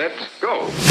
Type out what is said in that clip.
set, go.